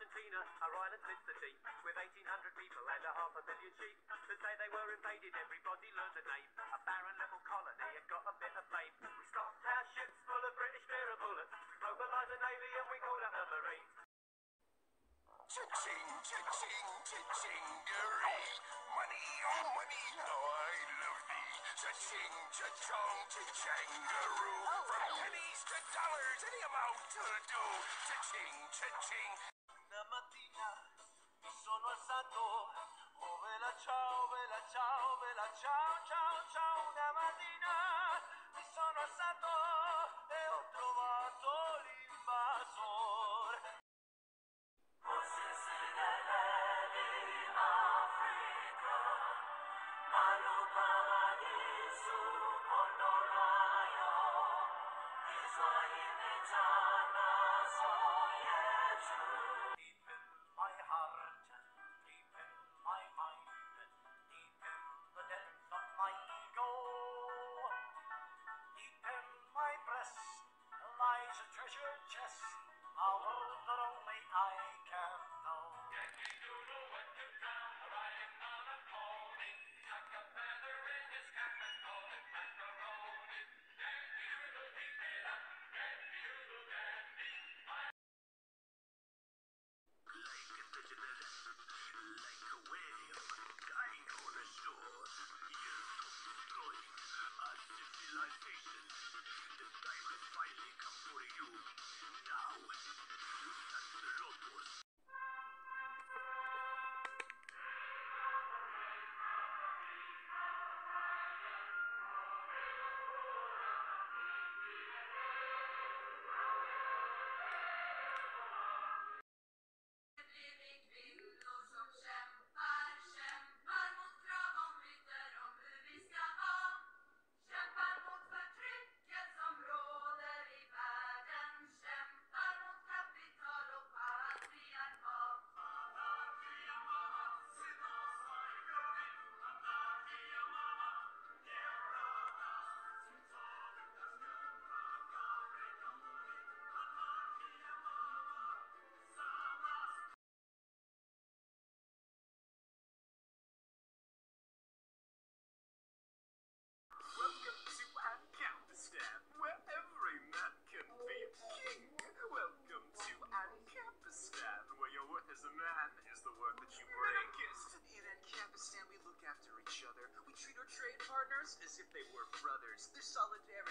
Argentina are islands in the deep, with 1,800 people and a half a million sheep. The day they were invaded, everybody learned the name. A barren little colony had got a bit of fame. We stocked our ships full of British beer and bullets, mobilised the navy and we called them the Marines. Cha-ching, cha-ching, cha-chingery. Money, oh money, how I love thee. Cha-ching, cha-chong, cha-changaroo. From pennies to dollars, any amount will do. Cha-ching, cha-ching. mattina. Mi sono alzato, oh vela ciao, vela ciao, vela ciao, ciao, ciao, una mattina. Mi sono alzato e ho trovato l'invasore. Israel, Israel, as if they were brothers. There's solidarity